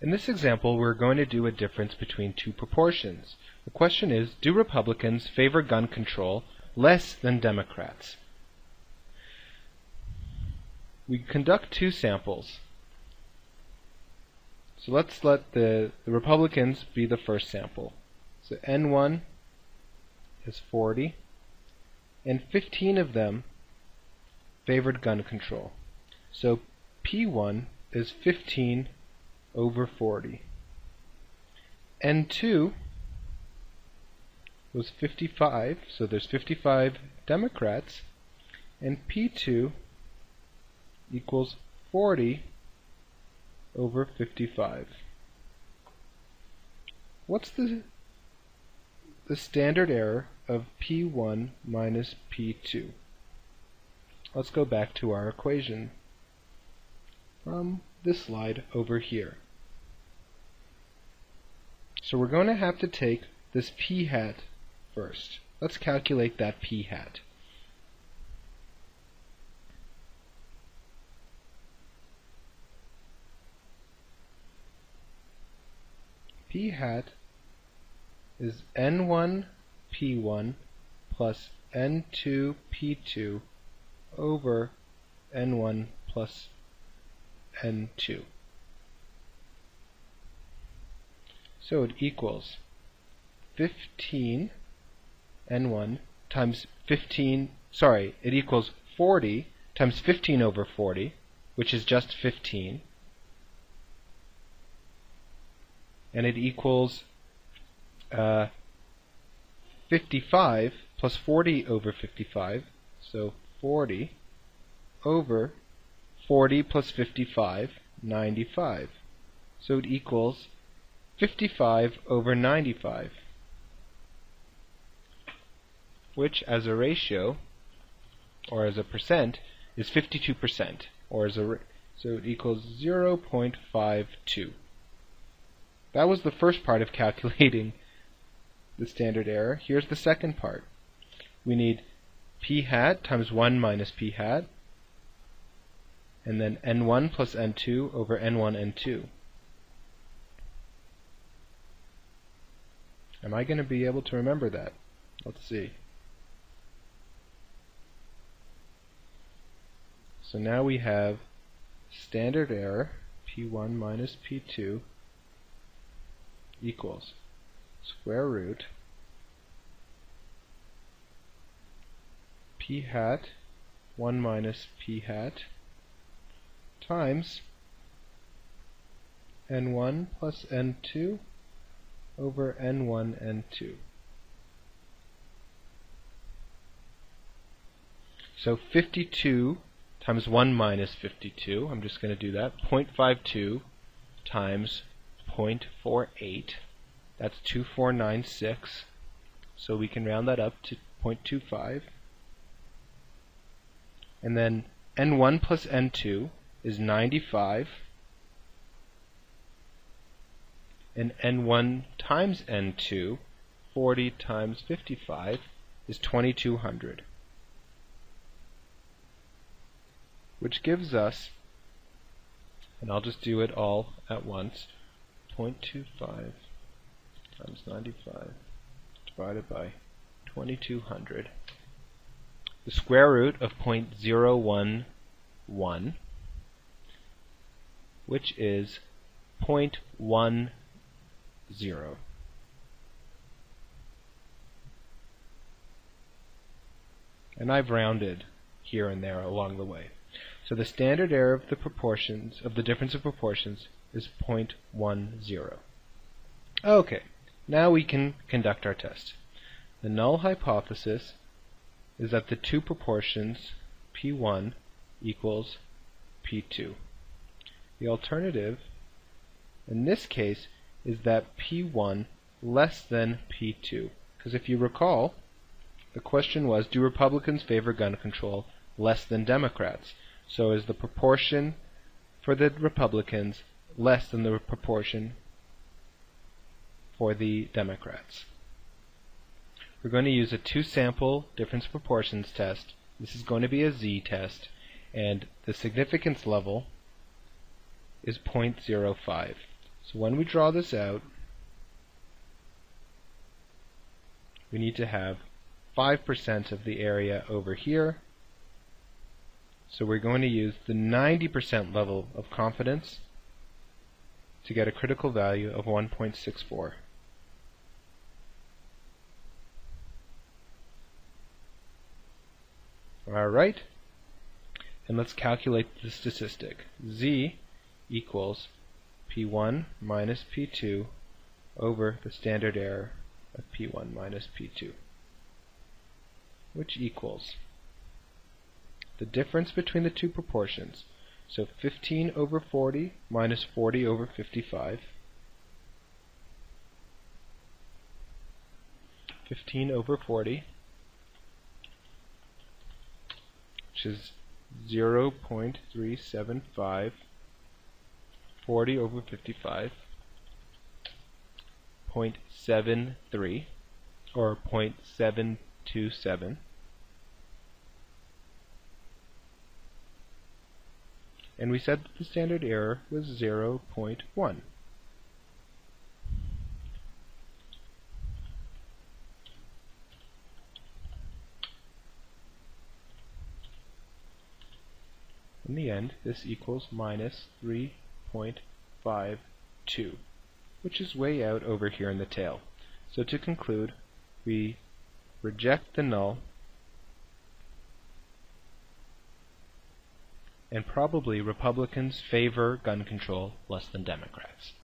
In this example, we're going to do a difference between two proportions. The question is, do Republicans favor gun control less than Democrats? We conduct two samples. So let's let the, the Republicans be the first sample. So N1 is 40, and 15 of them favored gun control. So P1 is 15 over 40. N2 was 55, so there's 55 Democrats, and P2 equals 40 over 55. What's the the standard error of P1 minus P2? Let's go back to our equation from this slide over here. So we're going to have to take this p hat first. Let's calculate that p hat. p hat is n1 p1 plus n2 p2 over n1 plus n2. So it equals 15 n1 times 15, sorry, it equals 40 times 15 over 40, which is just 15. And it equals uh, 55 plus 40 over 55, so 40 over 40 plus 55, 95. So it equals 55 over 95, which as a ratio, or as a percent, is 52%, or as a so it equals 0.52. That was the first part of calculating the standard error. Here's the second part. We need p hat times 1 minus p hat, and then n1 plus n2 over n1 n2. Am I going to be able to remember that? Let's see. So now we have standard error p1 minus p2 equals square root p hat 1 minus p hat times n1 plus n2 over n1, n2. So 52 times 1 minus 52, I'm just going to do that, 0.52 times 0.48, that's 2496, so we can round that up to 0.25. And then n1 plus n2 is 95 and n1 times n2, 40 times 55, is 2200. Which gives us, and I'll just do it all at once, 0.25 times 95 divided by 2200. The square root of 0.011, which is 0.1 0. And I've rounded here and there along the way. So the standard error of the proportions of the difference of proportions is 0.10. Okay, now we can conduct our test. The null hypothesis is that the two proportions P1 equals P2. The alternative in this case is that P1 less than P2. Because if you recall, the question was, do Republicans favor gun control less than Democrats? So is the proportion for the Republicans less than the proportion for the Democrats? We're going to use a two-sample difference proportions test. This is going to be a z-test, and the significance level is 0.05. So when we draw this out, we need to have 5% of the area over here. So we're going to use the 90% level of confidence to get a critical value of 1.64. Alright, and let's calculate the statistic. Z equals P1 minus P2 over the standard error of P1 minus P2, which equals the difference between the two proportions. So 15 over 40 minus 40 over 55. 15 over 40, which is 0.375. 40 over 55, 0.73, or 0.727. and we said that the standard error was 0.1. In the end, this equals minus 3.52, which is way out over here in the tail. So to conclude, we reject the null and probably Republicans favor gun control less than Democrats.